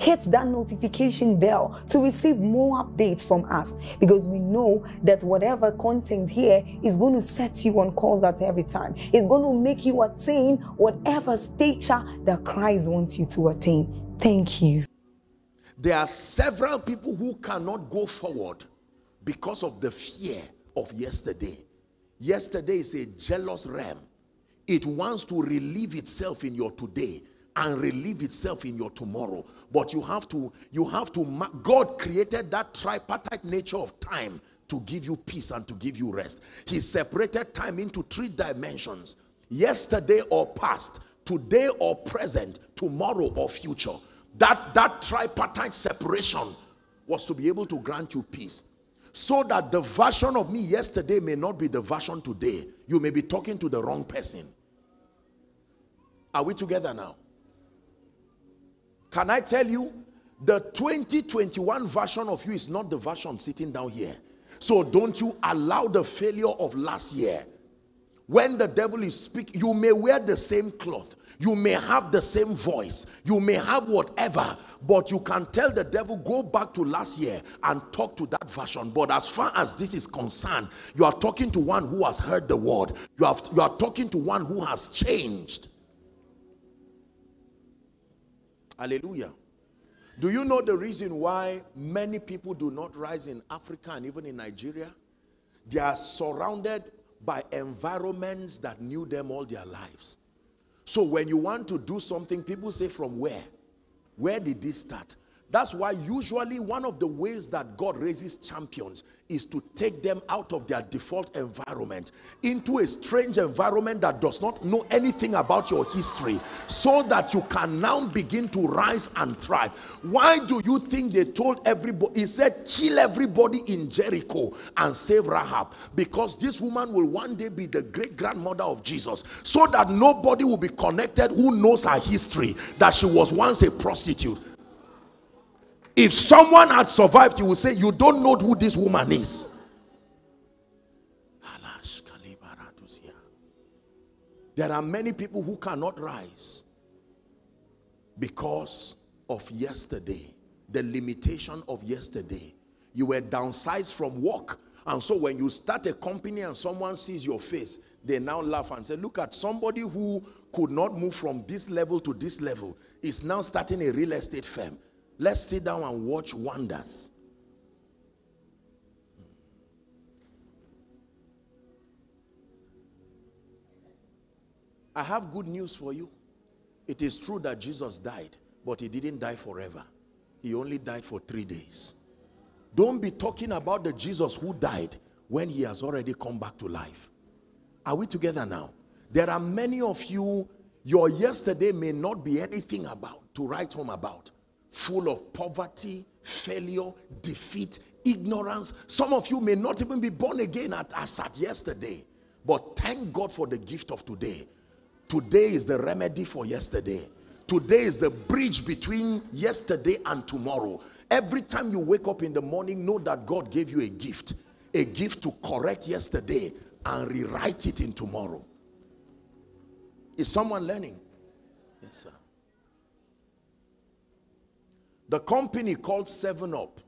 hit that notification bell to receive more updates from us because we know that whatever content here is going to set you on course at every time. It's going to make you attain whatever stature that Christ wants you to attain. Thank you. There are several people who cannot go forward because of the fear of yesterday. Yesterday is a jealous ram. It wants to relieve itself in your today and relieve itself in your tomorrow. But you have to you have to god created that tripartite nature of time to give you peace and to give you rest. He separated time into three dimensions yesterday or past today or present tomorrow or future. That that tripartite separation was to be able to grant you peace. So that the version of me yesterday may not be the version today. You may be talking to the wrong person. Are we together now can I tell you, the 2021 version of you is not the version sitting down here. So don't you allow the failure of last year. When the devil is speaking, you may wear the same cloth. You may have the same voice. You may have whatever. But you can tell the devil, go back to last year and talk to that version. But as far as this is concerned, you are talking to one who has heard the word. You, have, you are talking to one who has changed. Hallelujah. Do you know the reason why many people do not rise in Africa and even in Nigeria? They are surrounded by environments that knew them all their lives. So when you want to do something, people say, from where? Where did this start? That's why usually one of the ways that God raises champions is to take them out of their default environment into a strange environment that does not know anything about your history so that you can now begin to rise and thrive. Why do you think they told everybody, he said, kill everybody in Jericho and save Rahab because this woman will one day be the great grandmother of Jesus so that nobody will be connected who knows her history that she was once a prostitute if someone had survived, you would say, You don't know who this woman is. There are many people who cannot rise because of yesterday, the limitation of yesterday. You were downsized from work. And so when you start a company and someone sees your face, they now laugh and say, Look at somebody who could not move from this level to this level is now starting a real estate firm. Let's sit down and watch wonders. I have good news for you. It is true that Jesus died, but he didn't die forever. He only died for three days. Don't be talking about the Jesus who died when he has already come back to life. Are we together now? There are many of you, your yesterday may not be anything about to write home about full of poverty, failure, defeat, ignorance. Some of you may not even be born again at, as at yesterday. But thank God for the gift of today. Today is the remedy for yesterday. Today is the bridge between yesterday and tomorrow. Every time you wake up in the morning, know that God gave you a gift. A gift to correct yesterday and rewrite it in tomorrow. Is someone learning? Yes, sir. The company called 7-Up.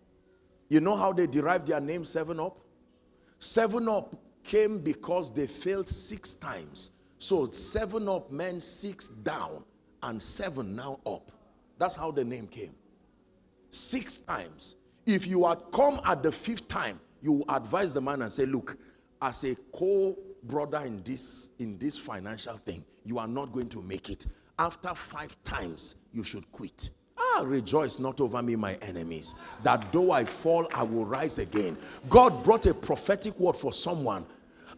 You know how they derived their name 7-Up? 7-Up came because they failed six times. So 7-Up meant six down and seven now up. That's how the name came. Six times. If you had come at the fifth time, you advise the man and say, look, as a co-brother in this, in this financial thing, you are not going to make it. After five times, you should quit. Ah, rejoice not over me, my enemies, that though I fall, I will rise again. God brought a prophetic word for someone.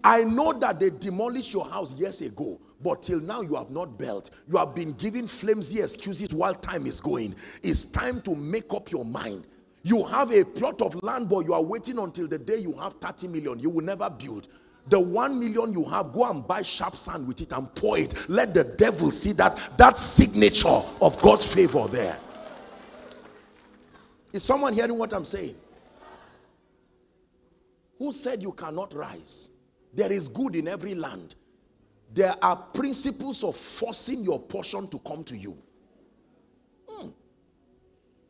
I know that they demolished your house years ago, but till now you have not built. You have been giving flimsy excuses while time is going. It's time to make up your mind. You have a plot of land, but you are waiting until the day you have 30 million. You will never build. The one million you have, go and buy sharp sand with it and pour it. Let the devil see that that signature of God's favor there. Is someone hearing what I'm saying? Who said you cannot rise? There is good in every land. There are principles of forcing your portion to come to you. Hmm.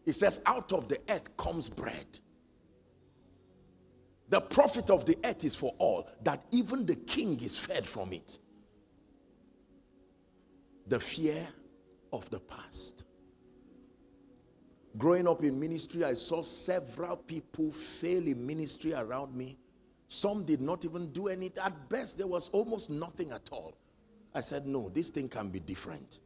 It says, out of the earth comes bread. The profit of the earth is for all, that even the king is fed from it. The fear of the past. Growing up in ministry, I saw several people fail in ministry around me. Some did not even do anything. At best, there was almost nothing at all. I said, no, this thing can be different.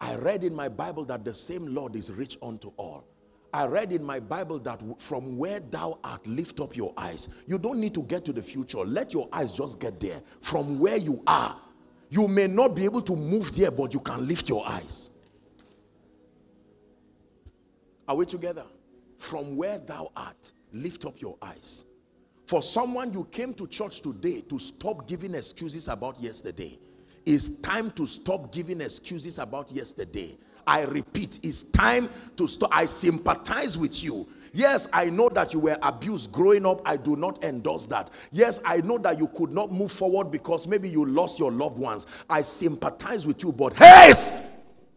I read in my Bible that the same Lord is rich unto all. I read in my Bible that from where thou art, lift up your eyes. You don't need to get to the future. Let your eyes just get there. From where you are, you may not be able to move there, but you can lift your eyes. Are we together? From where thou art, lift up your eyes. For someone you came to church today to stop giving excuses about yesterday. It's time to stop giving excuses about yesterday. I repeat, it's time to stop. I sympathize with you. Yes, I know that you were abused growing up. I do not endorse that. Yes, I know that you could not move forward because maybe you lost your loved ones. I sympathize with you, but hey,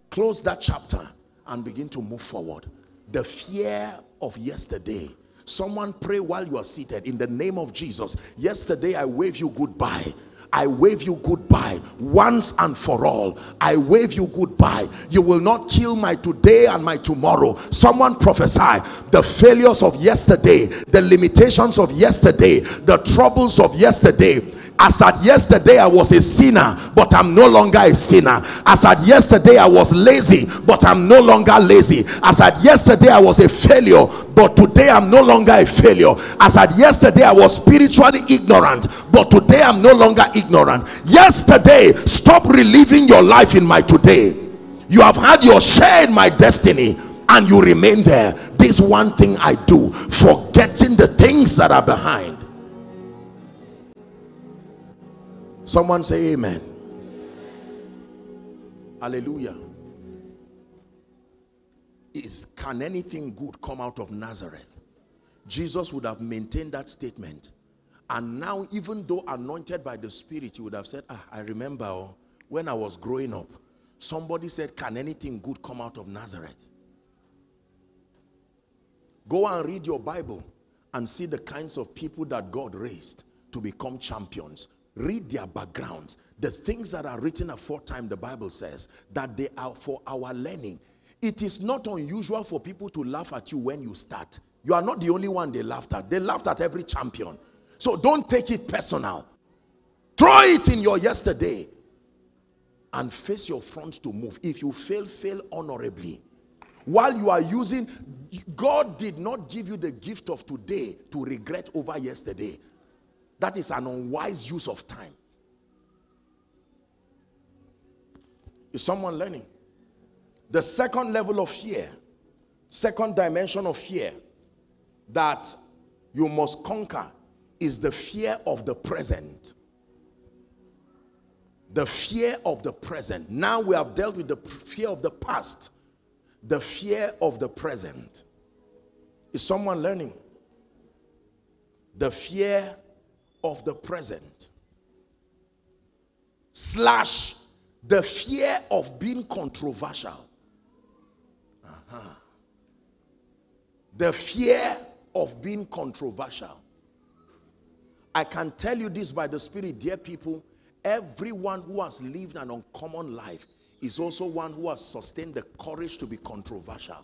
close that chapter and begin to move forward the fear of yesterday. Someone pray while you are seated in the name of Jesus. Yesterday I wave you goodbye. I wave you goodbye once and for all. I wave you goodbye. You will not kill my today and my tomorrow. Someone prophesy the failures of yesterday, the limitations of yesterday, the troubles of yesterday as at yesterday, I was a sinner, but I'm no longer a sinner. As at yesterday, I was lazy, but I'm no longer lazy. As at yesterday, I was a failure, but today I'm no longer a failure. As at yesterday, I was spiritually ignorant, but today I'm no longer ignorant. Yesterday, stop reliving your life in my today. You have had your share in my destiny and you remain there. This one thing I do, forgetting the things that are behind Someone say amen. Hallelujah. Is can anything good come out of Nazareth? Jesus would have maintained that statement. And now, even though anointed by the Spirit, he would have said, Ah, I remember oh, when I was growing up, somebody said, Can anything good come out of Nazareth? Go and read your Bible and see the kinds of people that God raised to become champions, read their backgrounds. The things that are written aforetime the bible says that they are for our learning. It is not unusual for people to laugh at you when you start. You are not the only one they laughed at. They laughed at every champion. So don't take it personal. Throw it in your yesterday and face your front to move. If you fail fail honorably. While you are using god did not give you the gift of today to regret over yesterday that is an unwise use of time. Is someone learning? The second level of fear, second dimension of fear that you must conquer is the fear of the present. The fear of the present. Now we have dealt with the fear of the past. The fear of the present. Is someone learning? The fear of the present. Slash the fear of being controversial. Uh -huh. the fear of being controversial. I can tell you this by the spirit dear people. Everyone who has lived an uncommon life is also one who has sustained the courage to be controversial.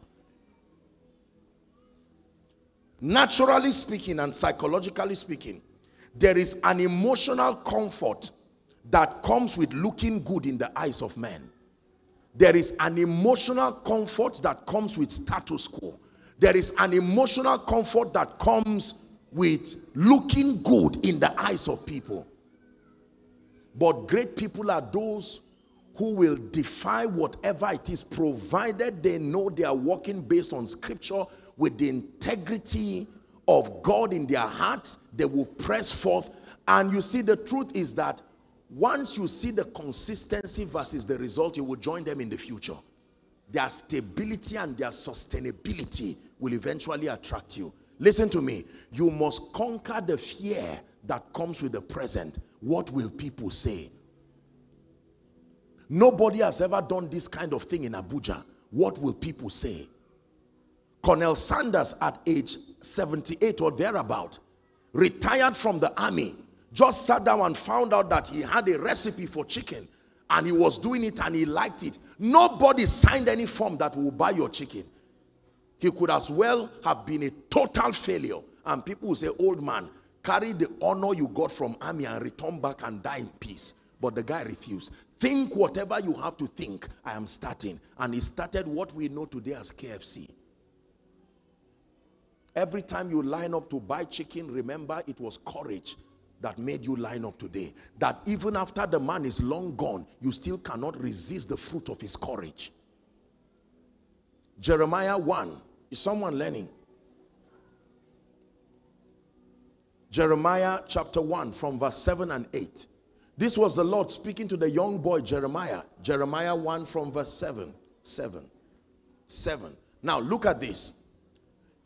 Naturally speaking and psychologically speaking, there is an emotional comfort that comes with looking good in the eyes of men. There is an emotional comfort that comes with status quo. There is an emotional comfort that comes with looking good in the eyes of people. But great people are those who will defy whatever it is, provided they know they are walking based on scripture with the integrity of God in their hearts. They will press forth. And you see, the truth is that once you see the consistency versus the result, you will join them in the future. Their stability and their sustainability will eventually attract you. Listen to me. You must conquer the fear that comes with the present. What will people say? Nobody has ever done this kind of thing in Abuja. What will people say? Colonel Sanders at age 78 or thereabout, retired from the army, just sat down and found out that he had a recipe for chicken and he was doing it and he liked it. Nobody signed any form that will buy your chicken. He could as well have been a total failure. And people will say, old man, carry the honor you got from army and return back and die in peace. But the guy refused. Think whatever you have to think. I am starting. And he started what we know today as KFC. Every time you line up to buy chicken, remember it was courage that made you line up today. That even after the man is long gone, you still cannot resist the fruit of his courage. Jeremiah 1. Is someone learning? Jeremiah chapter 1 from verse 7 and 8. This was the Lord speaking to the young boy Jeremiah. Jeremiah 1 from verse 7. 7. 7. Now look at this.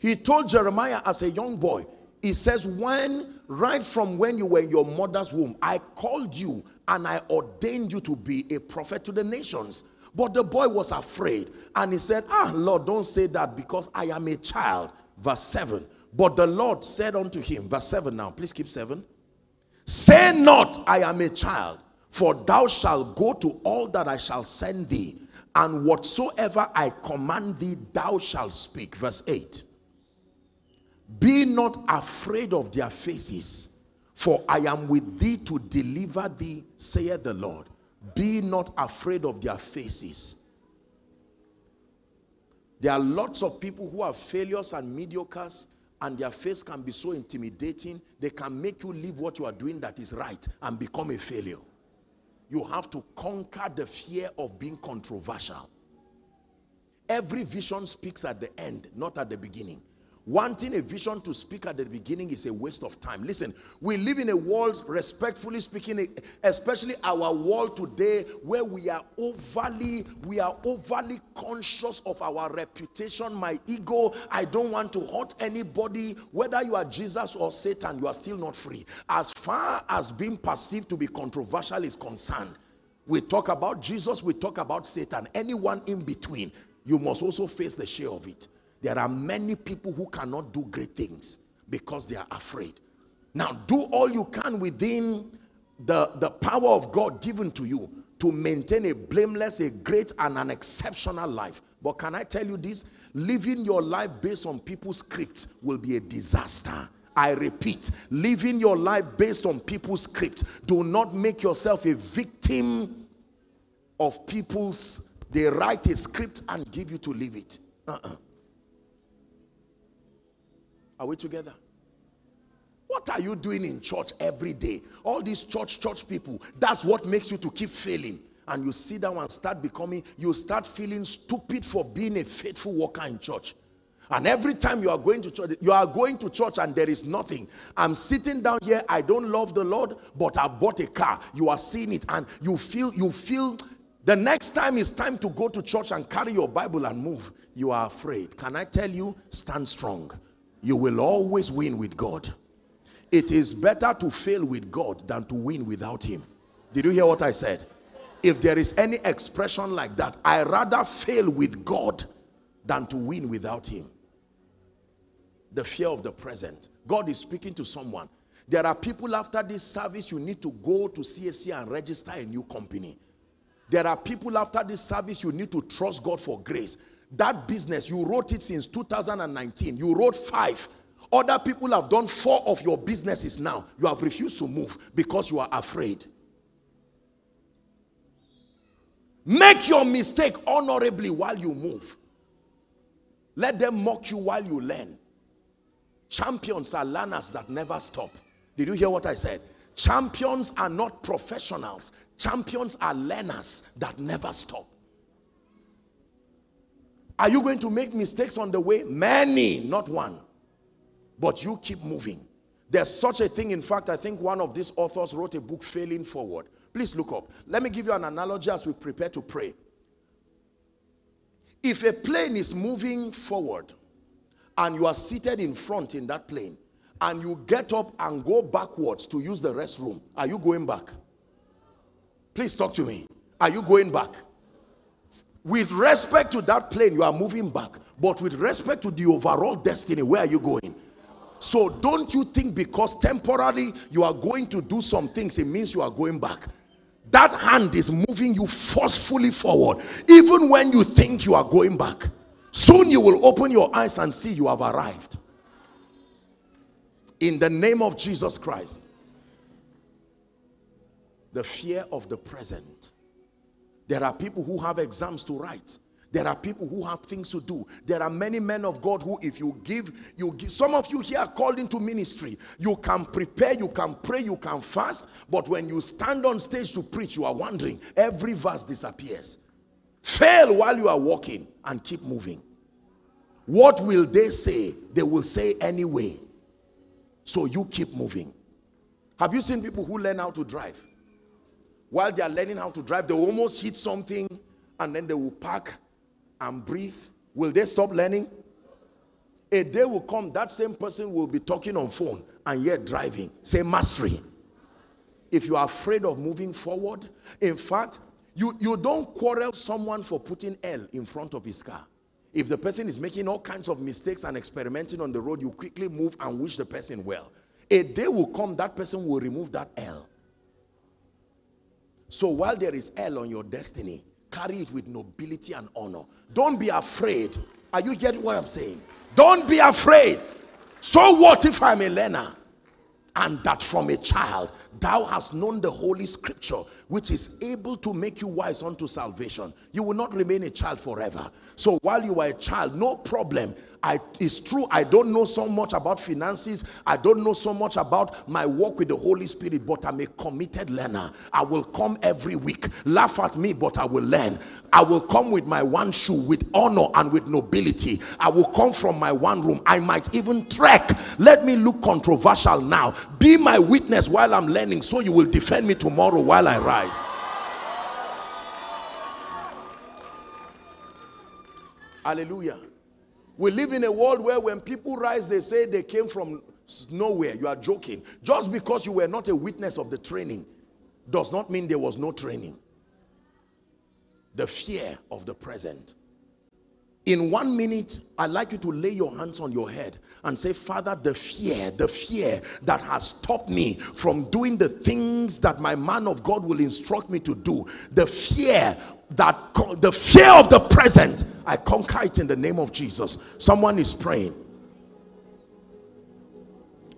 He told Jeremiah as a young boy, he says, when, right from when you were in your mother's womb, I called you and I ordained you to be a prophet to the nations. But the boy was afraid and he said, ah, Lord, don't say that because I am a child. Verse 7. But the Lord said unto him, verse 7 now, please keep 7. Say not, I am a child, for thou shalt go to all that I shall send thee, and whatsoever I command thee, thou shalt speak. Verse 8. Be not afraid of their faces, for I am with thee to deliver thee, saith the Lord. Be not afraid of their faces. There are lots of people who are failures and mediocres and their face can be so intimidating, they can make you leave what you are doing that is right and become a failure. You have to conquer the fear of being controversial. Every vision speaks at the end, not at the beginning. Wanting a vision to speak at the beginning is a waste of time. Listen, we live in a world, respectfully speaking, especially our world today, where we are overly, we are overly conscious of our reputation, my ego. I don't want to hurt anybody. Whether you are Jesus or Satan, you are still not free. As far as being perceived to be controversial is concerned, we talk about Jesus, we talk about Satan. Anyone in between, you must also face the share of it. There are many people who cannot do great things because they are afraid. Now, do all you can within the, the power of God given to you to maintain a blameless, a great, and an exceptional life. But can I tell you this? Living your life based on people's script will be a disaster. I repeat, living your life based on people's script. Do not make yourself a victim of people's, they write a script and give you to live it. Uh -uh. Are we together? What are you doing in church every day? All these church, church people, that's what makes you to keep failing. And you sit down and start becoming, you start feeling stupid for being a faithful worker in church. And every time you are going to church, you are going to church and there is nothing. I'm sitting down here, I don't love the Lord, but I bought a car. You are seeing it and you feel, you feel the next time it's time to go to church and carry your Bible and move, you are afraid. Can I tell you, stand strong you will always win with God. It is better to fail with God than to win without him. Did you hear what I said? If there is any expression like that, I rather fail with God than to win without him. The fear of the present. God is speaking to someone. There are people after this service, you need to go to CAC and register a new company. There are people after this service, you need to trust God for grace that business, you wrote it since 2019. You wrote five. Other people have done four of your businesses now. You have refused to move because you are afraid. Make your mistake honorably while you move. Let them mock you while you learn. Champions are learners that never stop. Did you hear what I said? Champions are not professionals. Champions are learners that never stop. Are you going to make mistakes on the way? Many, not one. But you keep moving. There's such a thing. In fact, I think one of these authors wrote a book, Failing Forward. Please look up. Let me give you an analogy as we prepare to pray. If a plane is moving forward and you are seated in front in that plane and you get up and go backwards to use the restroom, are you going back? Please talk to me. Are you going back? With respect to that plane, you are moving back. But with respect to the overall destiny, where are you going? So don't you think because temporarily you are going to do some things, it means you are going back. That hand is moving you forcefully forward. Even when you think you are going back. Soon you will open your eyes and see you have arrived. In the name of Jesus Christ. The fear of the present there are people who have exams to write. There are people who have things to do. There are many men of God who, if you give, you give. Some of you here are called into ministry. You can prepare, you can pray, you can fast. But when you stand on stage to preach, you are wondering. Every verse disappears. Fail while you are walking and keep moving. What will they say? They will say anyway. So you keep moving. Have you seen people who learn how to drive? While they are learning how to drive, they will almost hit something and then they will park and breathe. Will they stop learning? A day will come, that same person will be talking on phone and yet driving. Say mastery. If you are afraid of moving forward, in fact, you, you don't quarrel someone for putting L in front of his car. If the person is making all kinds of mistakes and experimenting on the road, you quickly move and wish the person well. A day will come, that person will remove that L. So while there is hell on your destiny, carry it with nobility and honor. Don't be afraid. Are you getting what I'm saying? Don't be afraid. So what if I'm a learner? And that from a child thou hast known the holy scripture which is able to make you wise unto salvation. You will not remain a child forever. So while you are a child, no problem. I, it's true, I don't know so much about finances. I don't know so much about my work with the Holy Spirit, but I'm a committed learner. I will come every week. Laugh at me, but I will learn. I will come with my one shoe, with honor and with nobility. I will come from my one room. I might even trek. Let me look controversial now. Be my witness while I'm learning, so you will defend me tomorrow while I rise. Hallelujah. We live in a world where when people rise, they say they came from nowhere. You are joking. Just because you were not a witness of the training does not mean there was no training. The fear of the present. In one minute, I'd like you to lay your hands on your head and say, Father, the fear, the fear that has stopped me from doing the things that my man of God will instruct me to do, the fear that, the fear of the present, I conquer it in the name of Jesus. Someone is praying.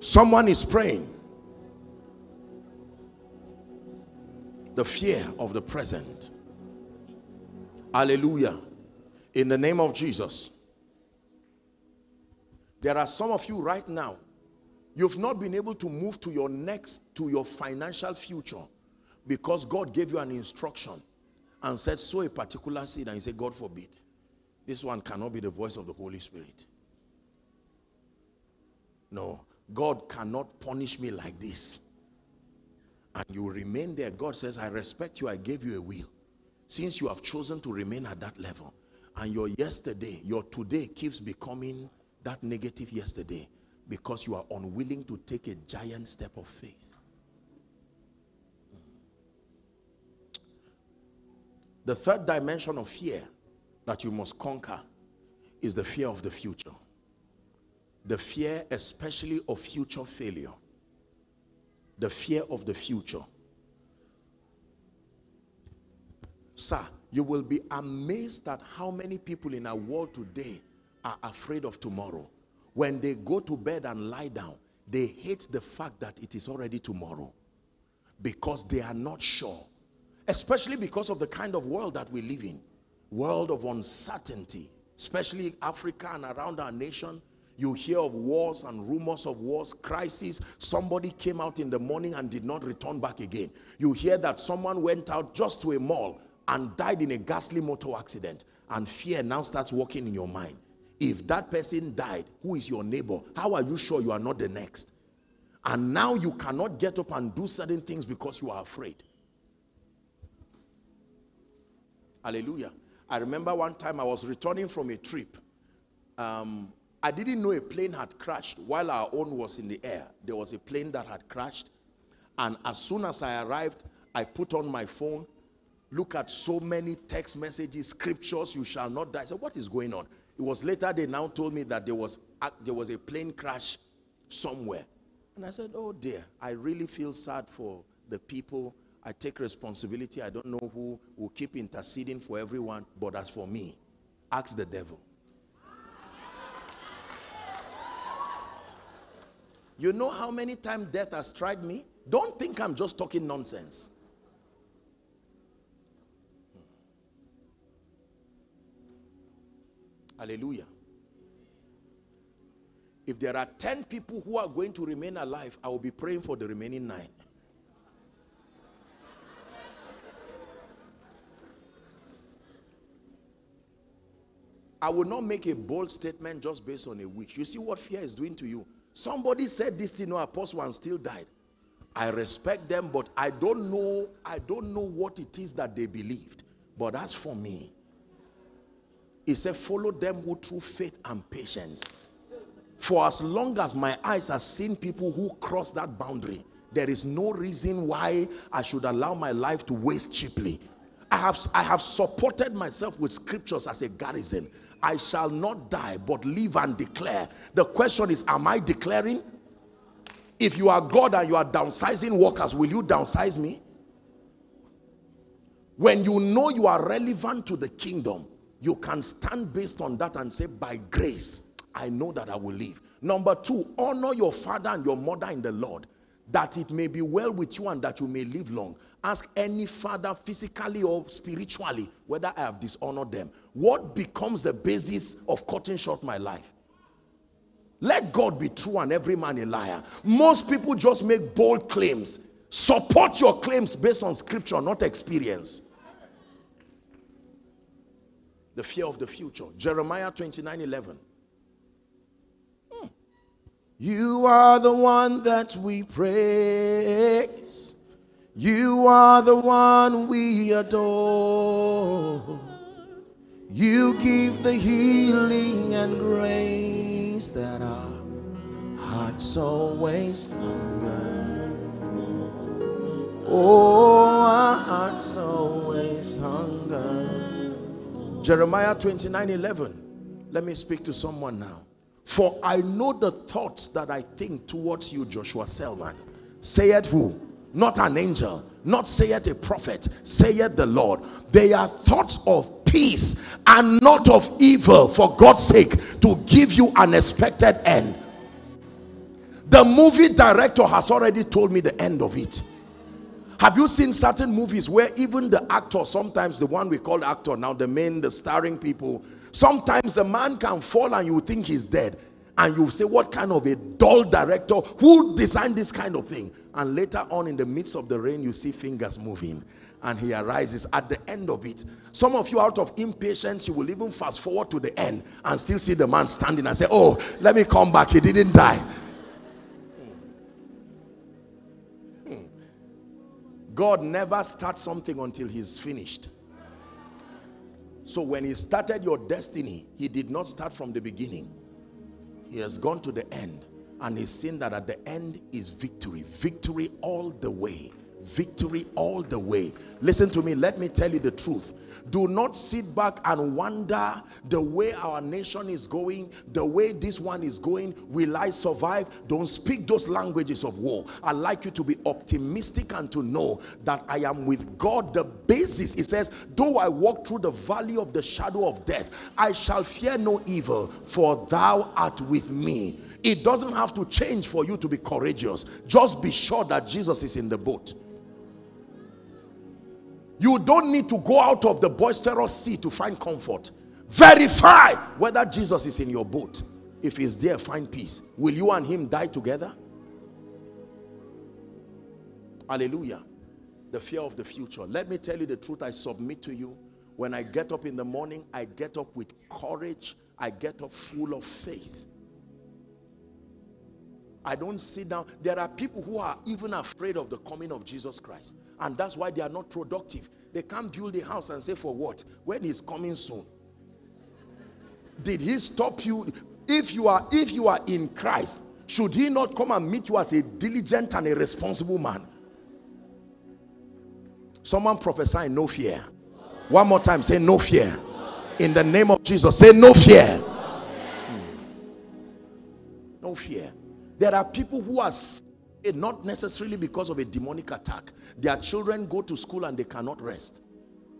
Someone is praying. The fear of the present. Hallelujah in the name of Jesus. There are some of you right now, you've not been able to move to your next, to your financial future because God gave you an instruction and said, sow a particular seed and you say, God forbid. This one cannot be the voice of the Holy Spirit. No, God cannot punish me like this. And you remain there. God says, I respect you. I gave you a will. Since you have chosen to remain at that level, and your yesterday, your today keeps becoming that negative yesterday because you are unwilling to take a giant step of faith. The third dimension of fear that you must conquer is the fear of the future. The fear especially of future failure. The fear of the future. Sir, you will be amazed at how many people in our world today are afraid of tomorrow. when they go to bed and lie down, they hate the fact that it is already tomorrow because they are not sure. Especially because of the kind of world that we live in. World of uncertainty, especially Africa and around our nation. You hear of wars and rumors of wars, crises. Somebody came out in the morning and did not return back again. You hear that someone went out just to a mall and died in a ghastly motor accident. And fear now starts working in your mind. If that person died, who is your neighbor? How are you sure you are not the next? And now you cannot get up and do certain things because you are afraid. Hallelujah. I remember one time I was returning from a trip. Um, I didn't know a plane had crashed while our own was in the air. There was a plane that had crashed. And as soon as I arrived, I put on my phone, look at so many text messages, scriptures, you shall not die. So what is going on? It was later they now told me that there was, there was a plane crash somewhere. And I said, oh dear, I really feel sad for the people. I take responsibility. I don't know who will keep interceding for everyone. But as for me, ask the devil. You know how many times death has tried me? Don't think I'm just talking nonsense. Hallelujah. If there are 10 people who are going to remain alive, I will be praying for the remaining nine. I will not make a bold statement just based on a wish. You see what fear is doing to you. Somebody said this thing, no apostle and still died. I respect them, but I don't know, I don't know what it is that they believed. But as for me, he said, follow them who through faith and patience. For as long as my eyes have seen people who cross that boundary, there is no reason why I should allow my life to waste cheaply. I have, I have supported myself with scriptures as a garrison. I shall not die, but live and declare. The question is, am I declaring? If you are God and you are downsizing workers, will you downsize me? When you know you are relevant to the kingdom, you can stand based on that and say, by grace, I know that I will live. Number two, honor your father and your mother in the Lord, that it may be well with you and that you may live long. Ask any father, physically or spiritually, whether I have dishonored them. What becomes the basis of cutting short my life? Let God be true and every man a liar. Most people just make bold claims. Support your claims based on scripture, not experience the fear of the future. Jeremiah 29 11. Hmm. You are the one that we praise. You are the one we adore. You give the healing and grace that our hearts always hunger. Oh, our hearts always hunger Jeremiah 29 11. Let me speak to someone now. For I know the thoughts that I think towards you, Joshua Selman. Saith who? Not an angel, not saith a prophet, saith the Lord. They are thoughts of peace and not of evil, for God's sake, to give you an expected end. The movie director has already told me the end of it. Have you seen certain movies where even the actor, sometimes the one we call actor now, the main, the starring people, sometimes the man can fall and you think he's dead. And you say, what kind of a dull director? Who designed this kind of thing? And later on in the midst of the rain, you see fingers moving. And he arises at the end of it. Some of you out of impatience, you will even fast forward to the end and still see the man standing and say, oh, let me come back. He didn't die. God never starts something until he's finished. So when he started your destiny, he did not start from the beginning. He has gone to the end and he's seen that at the end is victory. Victory all the way. Victory all the way. Listen to me, let me tell you the truth. Do not sit back and wonder the way our nation is going, the way this one is going. Will I survive? Don't speak those languages of war. I'd like you to be optimistic and to know that I am with God. The basis, it says, though I walk through the valley of the shadow of death, I shall fear no evil, for thou art with me. It doesn't have to change for you to be courageous. Just be sure that Jesus is in the boat. You don't need to go out of the boisterous sea to find comfort. Verify whether Jesus is in your boat. If he's there, find peace. Will you and him die together? Hallelujah. The fear of the future. Let me tell you the truth I submit to you. When I get up in the morning, I get up with courage. I get up full of faith. I don't sit down. There are people who are even afraid of the coming of Jesus Christ. And that's why they are not productive. They can't build a house and say, for what? When he's coming soon. Did he stop you? If you are, if you are in Christ, should he not come and meet you as a diligent and a responsible man? Someone prophesy no fear. One more time, say no fear. In the name of Jesus, say no fear. Hmm. No fear. There are people who are Eh, not necessarily because of a demonic attack. Their children go to school and they cannot rest.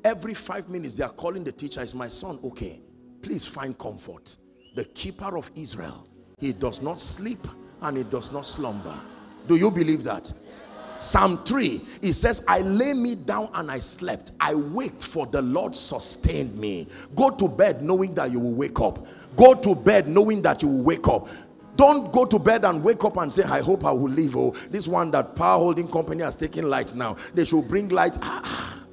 Every five minutes they are calling the teacher, is my son okay? Please find comfort. The keeper of Israel, he does not sleep and he does not slumber. Do you believe that? Psalm 3, it says, I lay me down and I slept. I waked for the Lord sustained me. Go to bed knowing that you will wake up. Go to bed knowing that you will wake up. Don't go to bed and wake up and say, I hope I will live. Oh, this one that power holding company has taken light now. They should bring light. Ah, ah.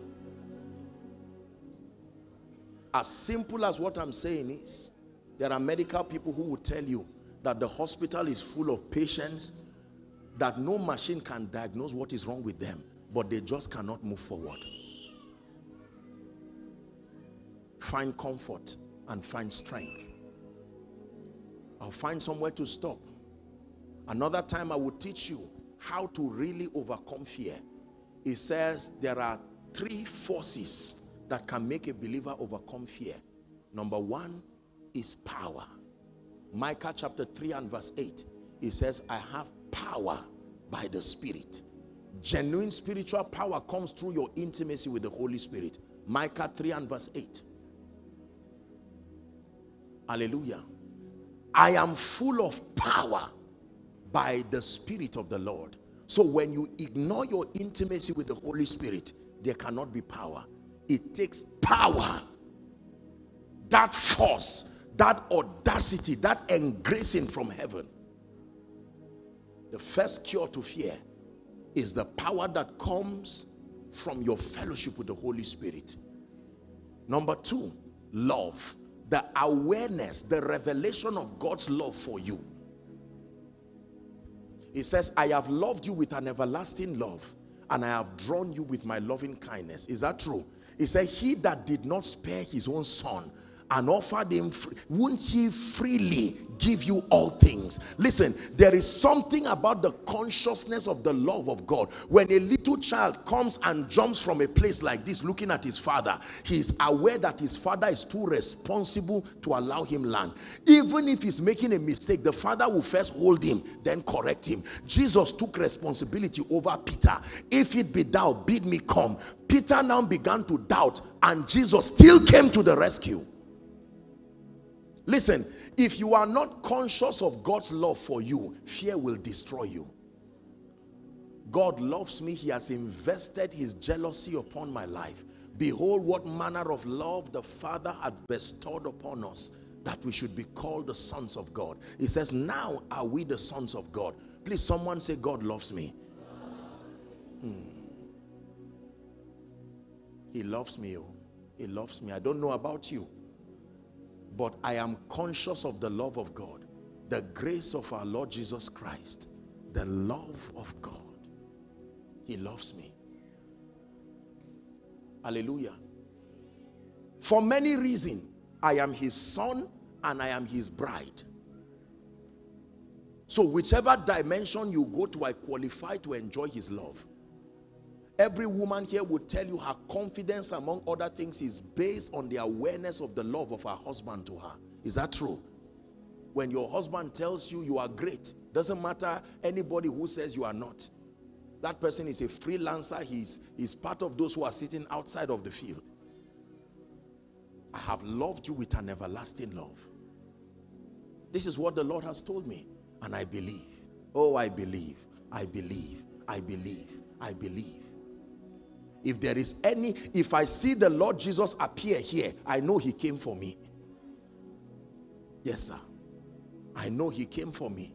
As simple as what I'm saying is, there are medical people who will tell you that the hospital is full of patients that no machine can diagnose what is wrong with them, but they just cannot move forward. Find comfort and find strength. I'll find somewhere to stop. Another time I will teach you how to really overcome fear. It says there are three forces that can make a believer overcome fear. Number one is power. Micah chapter 3 and verse 8. It says, I have power by the Spirit. Genuine spiritual power comes through your intimacy with the Holy Spirit. Micah 3 and verse 8. Hallelujah. I am full of power by the Spirit of the Lord. So when you ignore your intimacy with the Holy Spirit, there cannot be power. It takes power, that force, that audacity, that engracing from heaven. The first cure to fear is the power that comes from your fellowship with the Holy Spirit. Number two, love the awareness, the revelation of God's love for you. He says, I have loved you with an everlasting love and I have drawn you with my loving kindness. Is that true? He said, he that did not spare his own son and offered him, free, won't he freely give you all things? Listen, there is something about the consciousness of the love of God. When a little child comes and jumps from a place like this looking at his father, he is aware that his father is too responsible to allow him land. Even if he's making a mistake, the father will first hold him, then correct him. Jesus took responsibility over Peter. If it be thou, bid me come. Peter now began to doubt and Jesus still came to the rescue. Listen, if you are not conscious of God's love for you, fear will destroy you. God loves me. He has invested his jealousy upon my life. Behold what manner of love the Father hath bestowed upon us that we should be called the sons of God. He says, now are we the sons of God. Please, someone say, God loves me. Hmm. He loves me. Oh. He loves me. I don't know about you. But I am conscious of the love of God, the grace of our Lord Jesus Christ, the love of God. He loves me. Hallelujah. For many reasons, I am his son and I am his bride. So whichever dimension you go to, I qualify to enjoy his love. Every woman here would tell you her confidence, among other things, is based on the awareness of the love of her husband to her. Is that true? When your husband tells you you are great, doesn't matter anybody who says you are not. That person is a freelancer. He's, he's part of those who are sitting outside of the field. I have loved you with an everlasting love. This is what the Lord has told me. And I believe. Oh, I believe. I believe. I believe. I believe. If there is any, if I see the Lord Jesus appear here, I know he came for me. Yes, sir. I know he came for me.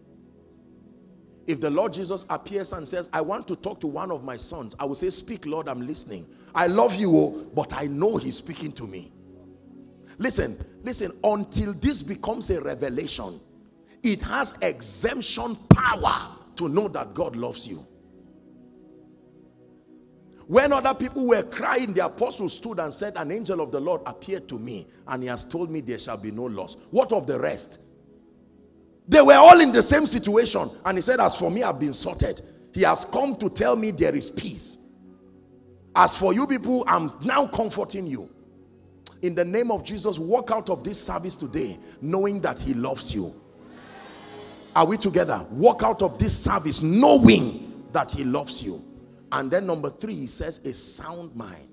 If the Lord Jesus appears and says, I want to talk to one of my sons, I will say, Speak, Lord, I'm listening. I love you, oh, but I know he's speaking to me. Listen, listen, until this becomes a revelation, it has exemption power to know that God loves you. When other people were crying, the apostle stood and said, An angel of the Lord appeared to me, and he has told me there shall be no loss. What of the rest? They were all in the same situation, and he said, As for me, I've been sorted. He has come to tell me there is peace. As for you people, I'm now comforting you. In the name of Jesus, walk out of this service today knowing that he loves you. Are we together? Walk out of this service knowing that he loves you. And then number three, he says a sound mind.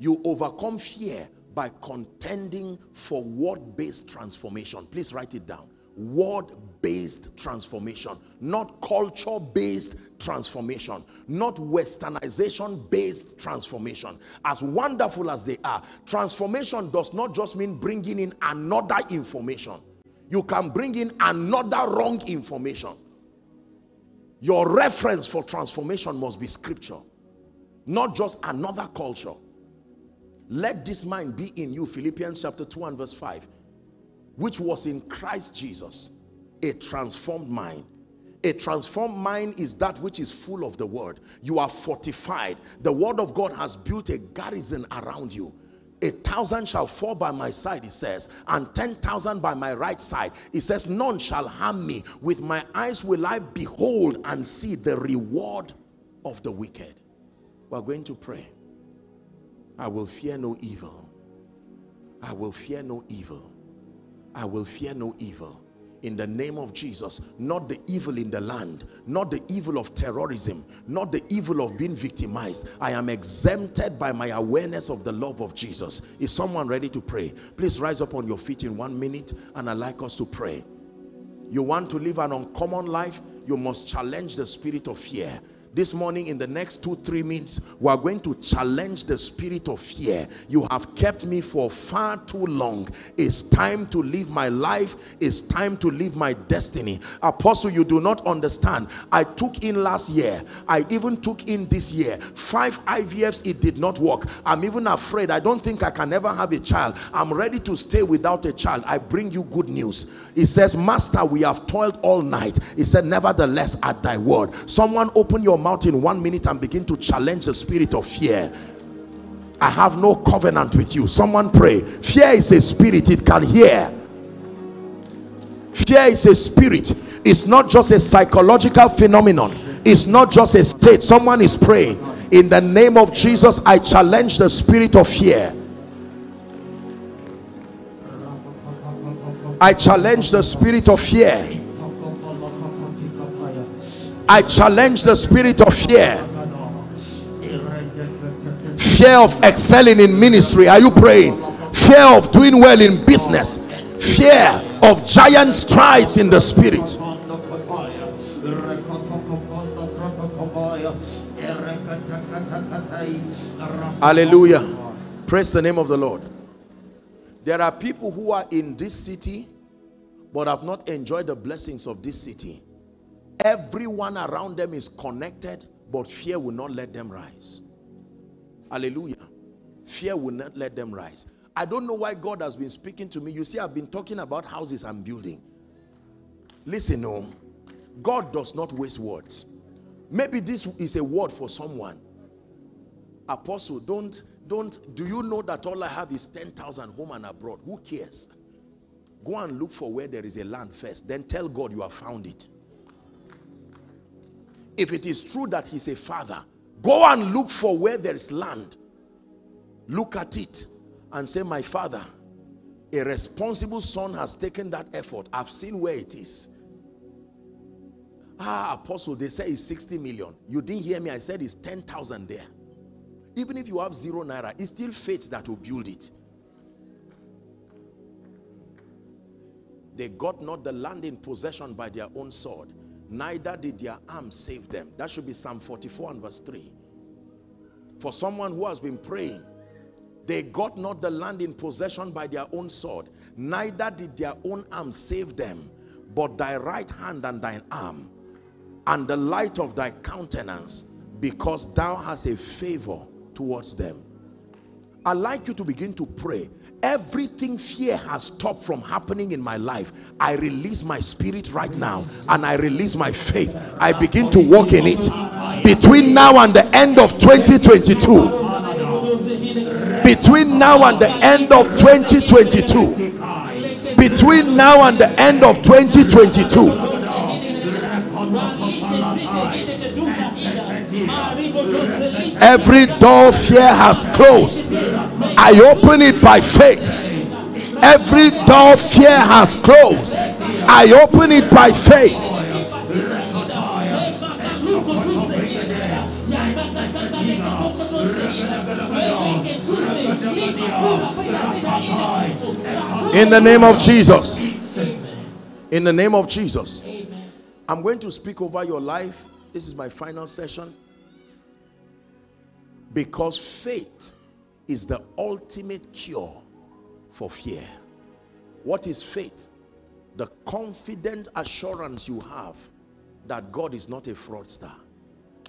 You overcome fear by contending for word-based transformation. Please write it down. Word-based transformation, not culture-based transformation, not westernization-based transformation. As wonderful as they are, transformation does not just mean bringing in another information. You can bring in another wrong information. Your reference for transformation must be scripture, not just another culture. Let this mind be in you, Philippians chapter 2 and verse 5, which was in Christ Jesus, a transformed mind. A transformed mind is that which is full of the word. You are fortified. The word of God has built a garrison around you a thousand shall fall by my side, he says, and ten thousand by my right side. He says, none shall harm me. With my eyes will I behold and see the reward of the wicked. We're going to pray. I will fear no evil. I will fear no evil. I will fear no evil in the name of Jesus not the evil in the land not the evil of terrorism not the evil of being victimized. I am exempted by my awareness of the love of Jesus. Is someone ready to pray? Please rise up on your feet in one minute and I'd like us to pray. You want to live an uncommon life? You must challenge the spirit of fear this morning in the next two three minutes we are going to challenge the spirit of fear. You have kept me for far too long. It's time to live my life. It's time to live my destiny. Apostle you do not understand. I took in last year. I even took in this year. Five ivfs it did not work. I'm even afraid. I don't think i can ever have a child. I'm ready to stay without a child. I bring you good news. He says master we have toiled all night. He said nevertheless at thy word. Someone open your mouth in one minute and begin to challenge the spirit of fear. I have no covenant with you. Someone pray. Fear is a spirit. It can hear. Fear is a spirit. It's not just a psychological phenomenon. It's not just a state. Someone is praying. In the name of Jesus I challenge the spirit of fear. I challenge the spirit of fear I challenge the spirit of fear. Fear of excelling in ministry. Are you praying? Fear of doing well in business. Fear of giant strides in the spirit. Hallelujah. Praise the name of the Lord. There are people who are in this city but have not enjoyed the blessings of this city Everyone around them is connected, but fear will not let them rise. Hallelujah. Fear will not let them rise. I don't know why God has been speaking to me. You see, I've been talking about houses I'm building. Listen, no. God does not waste words. Maybe this is a word for someone. Apostle, don't, don't, do you know that all I have is 10,000 home and abroad? Who cares? Go and look for where there is a land first. Then tell God you have found it. If it is true that he's a father, Go and look for where there is land. Look at it and say, My father, a responsible son has taken that effort. I've seen where it is. Ah, apostle, they say it's 60 million. You didn't hear me. I said it's 10,000 there. Even if you have zero naira, it's still faith that will build it. They got not the land in possession by their own sword, neither did their arm save them. That should be Psalm 44 and verse 3. For someone who has been praying, they got not the land in possession by their own sword, neither did their own arm save them, but thy right hand and thine arm, and the light of thy countenance, because thou hast a favor towards them. I'd like you to begin to pray. Everything fear has stopped from happening in my life. I release my spirit right now and I release my faith. I begin to walk in it. Between now and the end of 2022, between now and the end of 2022, between now and the end of 2022, Every door fear has closed. I open it by faith. Every door fear has closed. I open it by faith. In the name of Jesus. In the name of Jesus. I'm going to speak over your life. This is my final session. Because faith is the ultimate cure for fear. What is faith? The confident assurance you have that God is not a fraudster,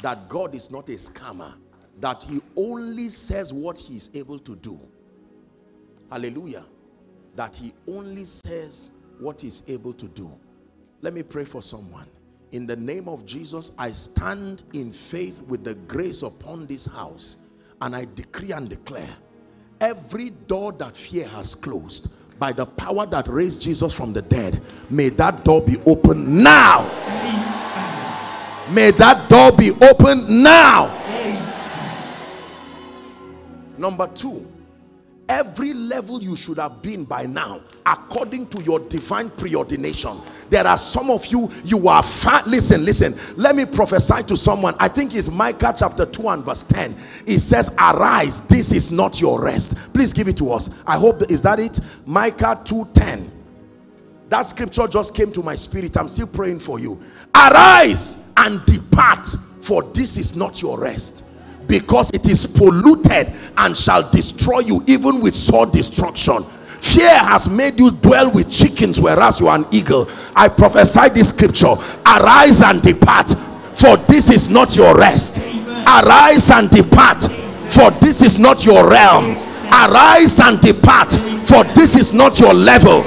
that God is not a scammer, that he only says what he is able to do. Hallelujah. That he only says what he is able to do. Let me pray for someone. In the name of Jesus, I stand in faith with the grace upon this house and I decree and declare every door that fear has closed by the power that raised Jesus from the dead, may that door be open now. May that door be open now. Number two, every level you should have been by now, according to your divine preordination, there are some of you, you are fat. Listen, listen. Let me prophesy to someone. I think it's Micah chapter 2 and verse 10. It says, Arise, this is not your rest. Please give it to us. I hope, is that it? Micah 2 10. That scripture just came to my spirit. I'm still praying for you. Arise and depart, for this is not your rest because it is polluted and shall destroy you even with sword destruction Fear has made you dwell with chickens, whereas you are an eagle. I prophesy this scripture Arise and depart, for this is not your rest. Arise and depart, for this is not your realm. Arise and depart, for this is not your level.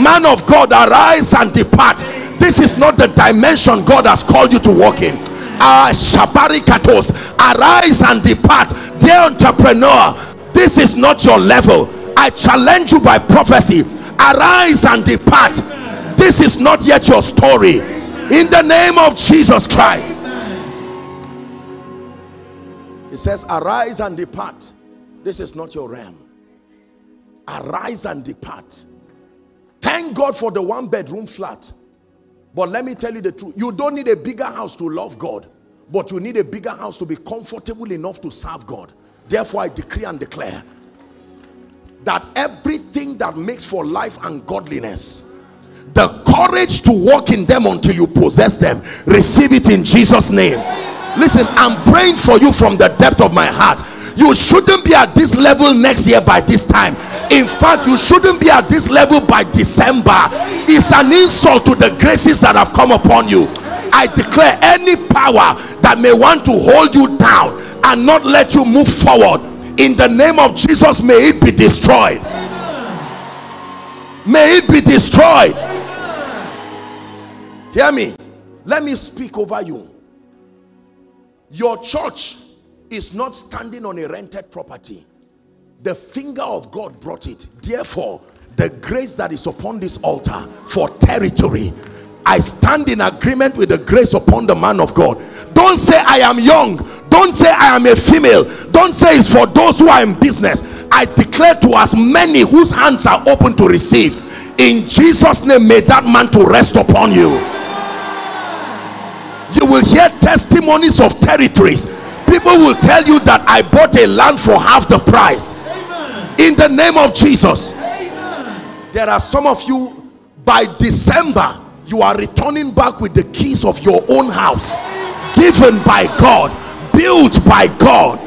Man of God, arise and depart. This is not the dimension God has called you to walk in. Ah, Shabarikatos, arise and depart, dear entrepreneur. This is not your level. I challenge you by prophecy. Arise and depart. This is not yet your story. In the name of Jesus Christ. He says arise and depart. This is not your realm. Arise and depart. Thank God for the one bedroom flat but let me tell you the truth. You don't need a bigger house to love God but you need a bigger house to be comfortable enough to serve God. Therefore I decree and declare that everything that makes for life and godliness the courage to walk in them until you possess them receive it in jesus name. Listen i'm praying for you from the depth of my heart you shouldn't be at this level next year by this time. In fact you shouldn't be at this level by december. It's an insult to the graces that have come upon you. I declare any power that may want to hold you down and not let you move forward in the name of Jesus may it be destroyed. May it be destroyed. Hear me. Let me speak over you. Your church is not standing on a rented property the finger of God brought it therefore the grace that is upon this altar for territory I stand in agreement with the grace upon the man of God don't say I am young Don't say I am a female. Don't say it's for those who are in business. I declare to as many whose hands are open to receive. In Jesus' name, may that mantle rest upon you. You will hear testimonies of territories. People will tell you that I bought a land for half the price. In the name of Jesus. There are some of you by December you are returning back with the keys of your own house. Given by God. Built by God.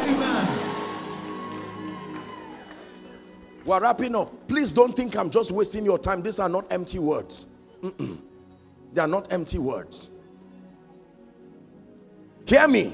We're wrapping up. Please don't think I'm just wasting your time. These are not empty words. Mm -mm. they are not empty words. Hear me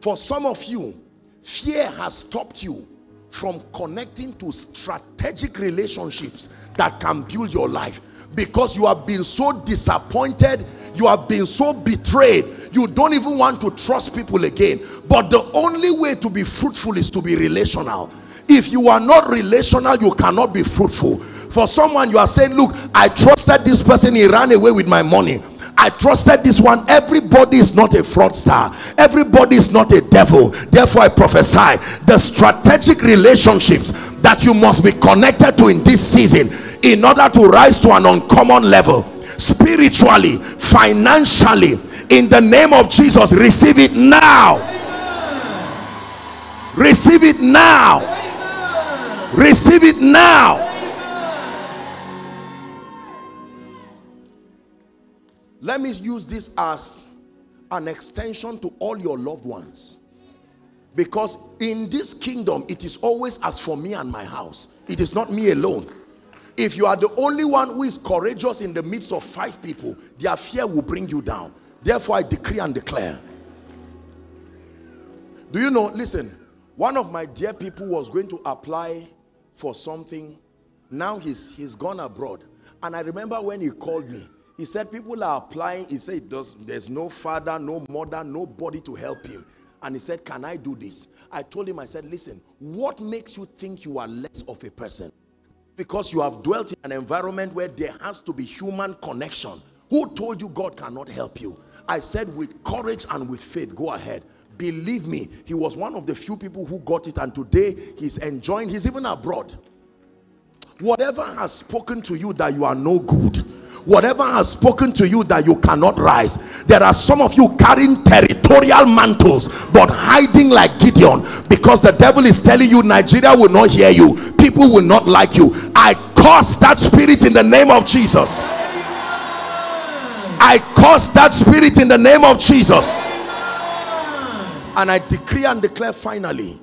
for some of you fear has stopped you from connecting to strategic relationships that can build your life. Because you have been so disappointed you have been so betrayed you don't even want to trust people again. But the only way to be fruitful is to be relational. If you are not relational you cannot be fruitful. For someone you are saying look i trusted this person he ran away with my money I trusted this one. Everybody is not a fraudster. Everybody is not a devil. Therefore, I prophesy the strategic relationships that you must be connected to in this season in order to rise to an uncommon level spiritually, financially, in the name of Jesus, receive it now. Receive it now. Receive it now. Let me use this as an extension to all your loved ones. Because in this kingdom, it is always as for me and my house. It is not me alone. If you are the only one who is courageous in the midst of five people, their fear will bring you down. Therefore, I decree and declare. Do you know, listen, one of my dear people was going to apply for something. Now he's, he's gone abroad. And I remember when he called me, he said people are applying. He said there's no father, no mother, nobody to help him. And he said, can I do this? I told him, I said, listen, what makes you think you are less of a person? because you have dwelt in an environment where there has to be human connection who told you God cannot help you I said with courage and with faith go ahead believe me he was one of the few people who got it and today he's enjoying he's even abroad whatever has spoken to you that you are no good whatever has spoken to you that you cannot rise there are some of you carrying territorial mantles but hiding like gideon because the devil is telling you nigeria will not hear you people will not like you. I curse that spirit in the name of jesus. I curse that spirit in the name of jesus. And i decree and declare finally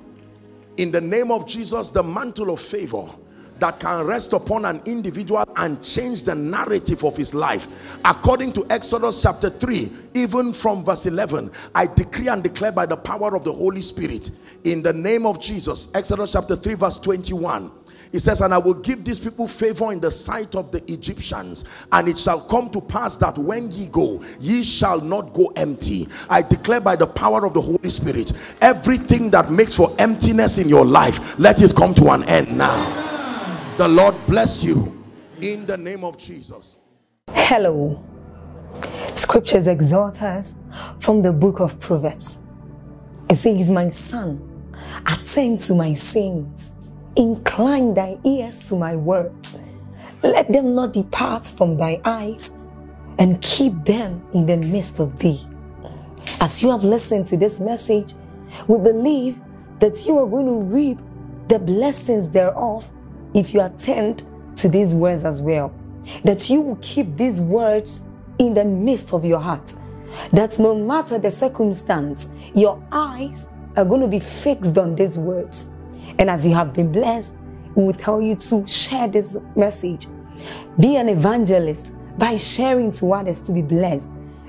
in the name of jesus the mantle of favor that can rest upon an individual and change the narrative of his life. According to exodus chapter 3 even from verse 11 i decree and declare by the power of the holy spirit in the name of jesus exodus chapter 3 verse 21 he says and i will give these people favor in the sight of the egyptians and it shall come to pass that when ye go ye shall not go empty. I declare by the power of the holy spirit everything that makes for emptiness in your life let it come to an end now the Lord bless you in the name of Jesus. Hello. Scriptures exhort us from the book of Proverbs. It says, My son, attend to my sayings, incline thy ears to my words. Let them not depart from thy eyes, and keep them in the midst of thee. As you have listened to this message, we believe that you are going to reap the blessings thereof if you attend to these words as well, that you will keep these words in the midst of your heart, that no matter the circumstance, your eyes are going to be fixed on these words. And as you have been blessed, we will tell you to share this message. Be an evangelist by sharing to others to be blessed